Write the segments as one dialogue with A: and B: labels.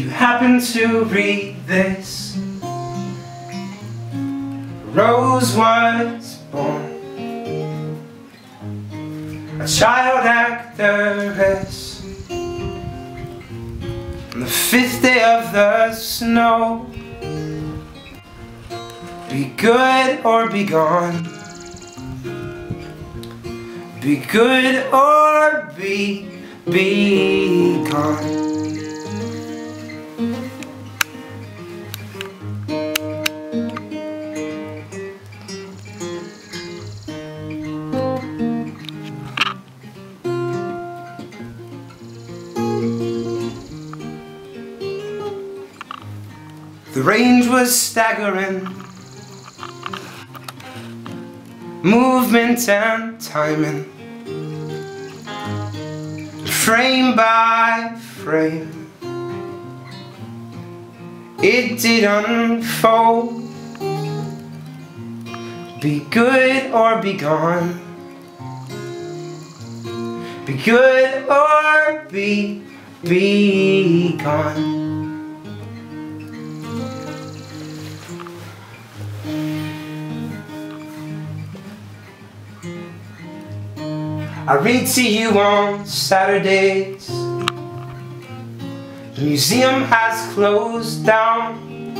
A: happened to read this Rose was born. A child actress. On the fifth day of the snow Be good or be gone. Be good or be, be gone The range was staggering. Movement and timing. Frame by frame. It did unfold. Be good or be gone. Be good or be, be gone I read to you on Saturdays. The museum has closed down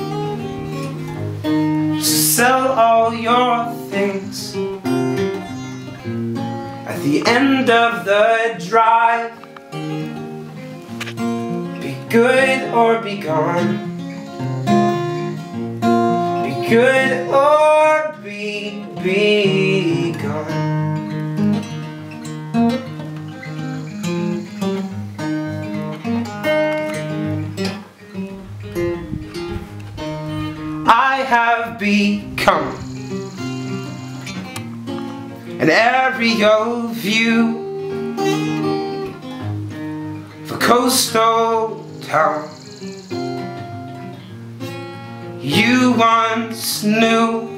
A: To sell all your things. At the end of the drive Be good or be gone. Be good or be, be have become. An aerial view for coastal town you once knew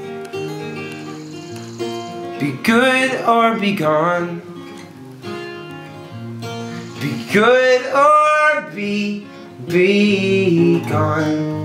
A: be good or be gone. Be good or be be gone